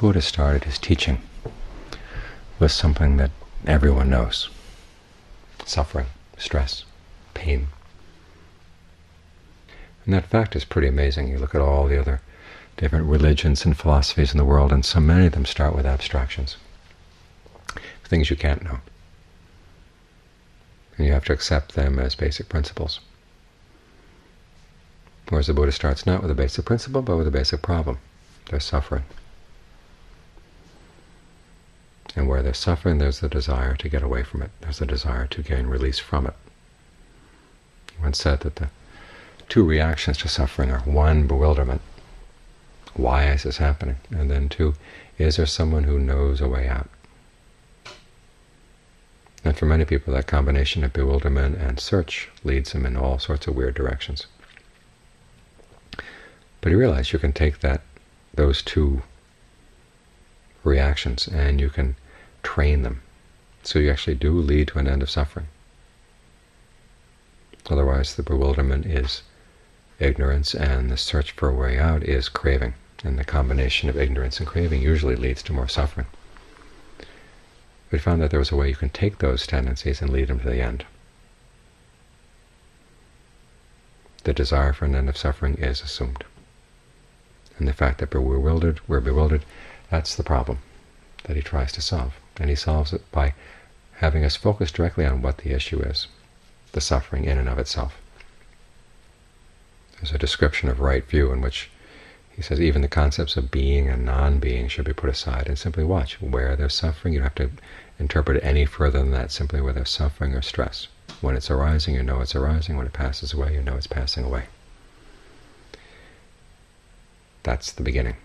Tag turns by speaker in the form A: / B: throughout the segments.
A: Buddha started his teaching with something that everyone knows, suffering, stress, pain. And that fact is pretty amazing. You look at all the other different religions and philosophies in the world, and so many of them start with abstractions, things you can't know. And you have to accept them as basic principles. Whereas the Buddha starts not with a basic principle, but with a basic problem. There's suffering. And where there's suffering, there's the desire to get away from it. There's the desire to gain release from it. One said that the two reactions to suffering are, one, bewilderment. Why is this happening? And then two, is there someone who knows a way out? And for many people, that combination of bewilderment and search leads them in all sorts of weird directions. But you realize you can take that those two reactions and you can train them. So you actually do lead to an end of suffering. Otherwise the bewilderment is ignorance and the search for a way out is craving. And the combination of ignorance and craving usually leads to more suffering. We found that there was a way you can take those tendencies and lead them to the end. The desire for an end of suffering is assumed and the fact that we're bewildered, we're bewildered, that's the problem that he tries to solve. And he solves it by having us focus directly on what the issue is, the suffering in and of itself. There's a description of right view in which he says even the concepts of being and non-being should be put aside and simply watch. Where there's suffering, you don't have to interpret it any further than that, simply where there's suffering or stress. When it's arising, you know it's arising. When it passes away, you know it's passing away. That's the beginning.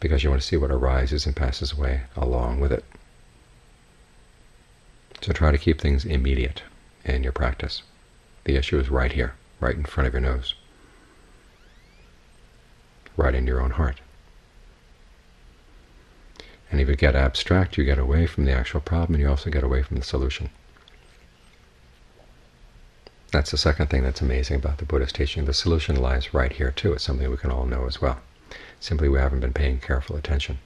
A: Because you want to see what arises and passes away along with it. So try to keep things immediate in your practice. The issue is right here, right in front of your nose, right in your own heart. And if you get abstract, you get away from the actual problem, and you also get away from the solution. That's the second thing that's amazing about the Buddhist teaching. The solution lies right here, too. It's something we can all know as well. Simply we haven't been paying careful attention.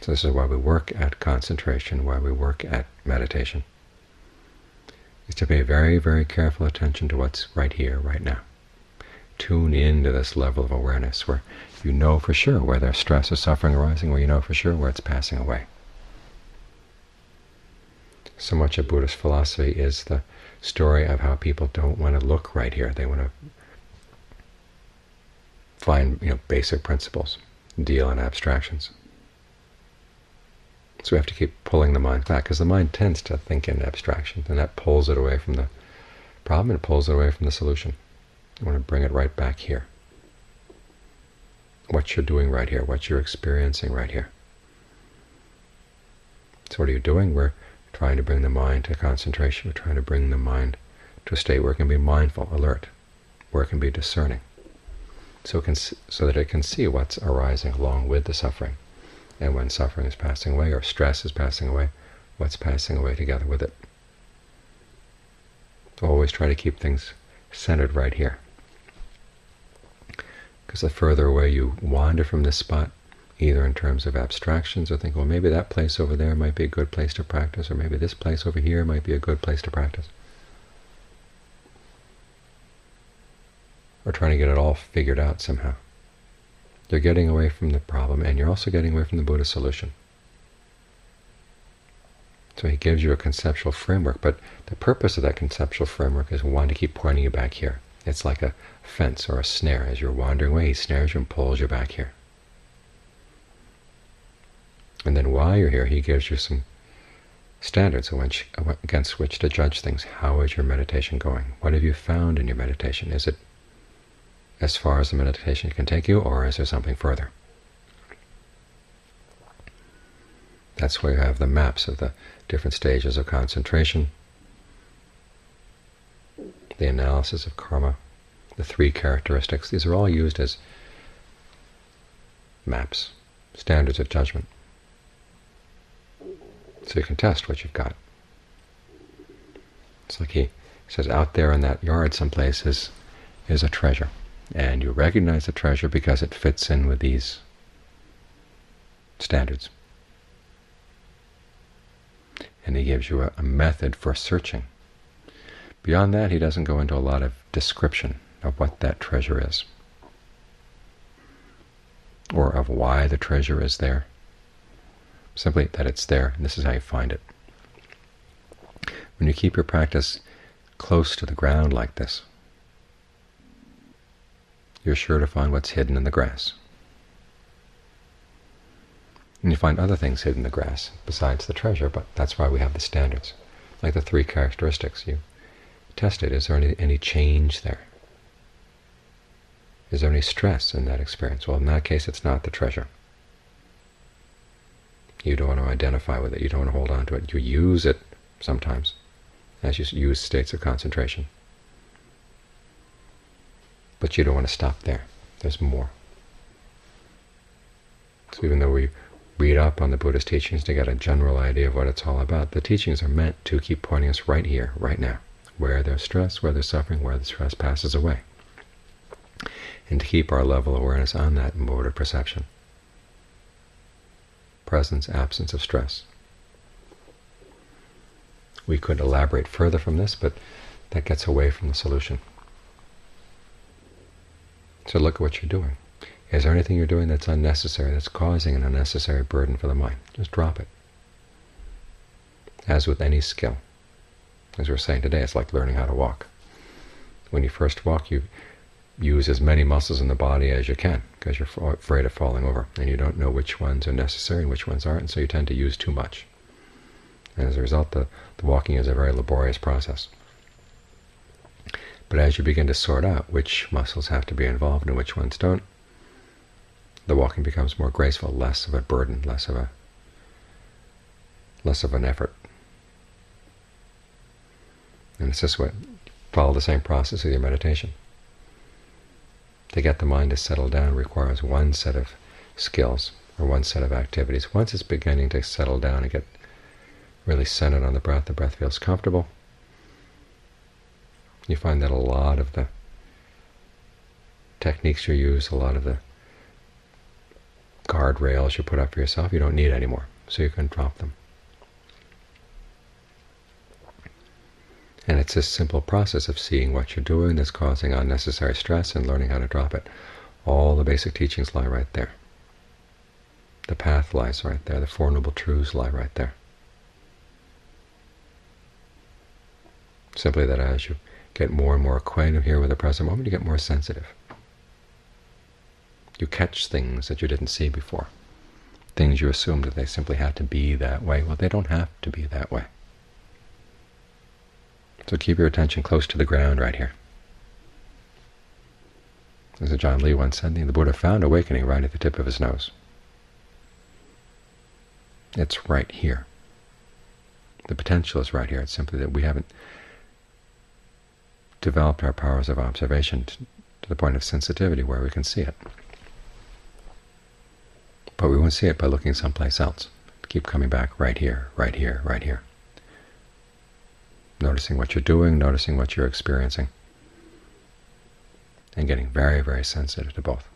A: So this is why we work at concentration, why we work at meditation, is to pay very, very careful attention to what's right here, right now. Tune into this level of awareness where you know for sure where there's stress or suffering arising, where you know for sure where it's passing away. So much of Buddhist philosophy is the story of how people don't want to look right here. They want to find you know basic principles, deal in abstractions. So we have to keep pulling the mind back, because the mind tends to think in abstractions, and that pulls it away from the problem and pulls it away from the solution. You want to bring it right back here. What you're doing right here, what you're experiencing right here. So what are you doing? We're trying to bring the mind to concentration. We're trying to bring the mind to a state where it can be mindful, alert, where it can be discerning, so, can, so that it can see what's arising along with the suffering. And when suffering is passing away or stress is passing away, what's passing away together with it. Always try to keep things centered right here. Because the further away you wander from this spot, either in terms of abstractions or think, well, maybe that place over there might be a good place to practice, or maybe this place over here might be a good place to practice. Or trying to get it all figured out somehow. You're getting away from the problem, and you're also getting away from the Buddha's solution. So he gives you a conceptual framework, but the purpose of that conceptual framework is one to keep pointing you back here. It's like a fence or a snare. As you're wandering away, he snares you and pulls you back here. And then while you're here, he gives you some standards against which to judge things. How is your meditation going? What have you found in your meditation? Is it as far as the meditation can take you, or is there something further? That's where you have the maps of the different stages of concentration, the analysis of karma, the three characteristics. These are all used as maps, standards of judgment. So you can test what you've got. It's like he says, out there in that yard someplace is, is a treasure. And you recognize the treasure because it fits in with these standards. And he gives you a, a method for searching. Beyond that, he doesn't go into a lot of description of what that treasure is, or of why the treasure is there. Simply that it's there, and this is how you find it. When you keep your practice close to the ground like this, you're sure to find what's hidden in the grass. And you find other things hidden in the grass besides the treasure, but that's why we have the standards. Like the three characteristics. You test it. Is there any, any change there? Is there any stress in that experience? Well, in that case, it's not the treasure. You don't want to identify with it. You don't want to hold on to it. You use it sometimes, as you use states of concentration. But you don't want to stop there. There's more. So even though we read up on the Buddha's teachings to get a general idea of what it's all about, the teachings are meant to keep pointing us right here, right now, where there's stress, where there's suffering, where the stress passes away, and to keep our level of awareness on that mode of perception. Presence, absence of stress. We could elaborate further from this, but that gets away from the solution. So look at what you're doing. Is there anything you're doing that's unnecessary, that's causing an unnecessary burden for the mind? Just drop it. As with any skill. As we are saying today, it's like learning how to walk. When you first walk, you use as many muscles in the body as you can because you're afraid of falling over, and you don't know which ones are necessary and which ones aren't, and so you tend to use too much. And as a result, the, the walking is a very laborious process. But as you begin to sort out which muscles have to be involved and which ones don't, the walking becomes more graceful, less of a burden, less of a less of an effort. And it's just what follow the same process with your meditation. To get the mind to settle down requires one set of skills or one set of activities. Once it's beginning to settle down and get really centered on the breath, the breath feels comfortable, you find that a lot of the techniques you use, a lot of the guardrails you put up for yourself, you don't need anymore, so you can drop them. And it's this simple process of seeing what you're doing that's causing unnecessary stress and learning how to drop it. All the basic teachings lie right there. The path lies right there. The Four Noble Truths lie right there. Simply that as you get more and more acquainted here with the present moment, you get more sensitive. You catch things that you didn't see before, things you assumed that they simply had to be that way. Well, they don't have to be that way. So keep your attention close to the ground right here. As Ajaan Lee once said, the Buddha found awakening right at the tip of his nose. It's right here. The potential is right here. It's simply that we haven't developed our powers of observation to the point of sensitivity where we can see it. But we won't see it by looking someplace else. Keep coming back right here, right here, right here. Noticing what you're doing, noticing what you're experiencing, and getting very, very sensitive to both.